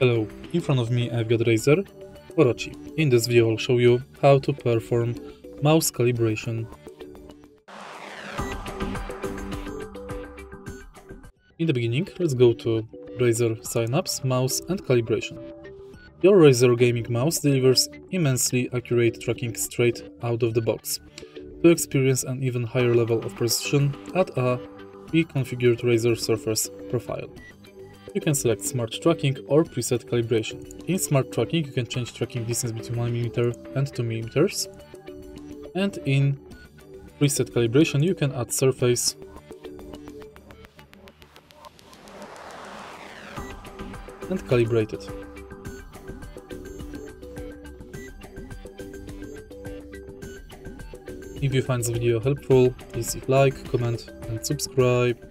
Hello, in front of me I've got Razer Orochi. In this video I'll show you how to perform mouse calibration. In the beginning, let's go to Razer Synapse Mouse and Calibration. Your Razer gaming mouse delivers immensely accurate tracking straight out of the box. To experience an even higher level of precision, add a pre-configured Razer Surface profile. You can select Smart Tracking or Preset Calibration. In Smart Tracking you can change tracking distance between 1mm and 2mm and in Preset Calibration you can add surface and calibrate it. If you find this video helpful, please like, comment and subscribe.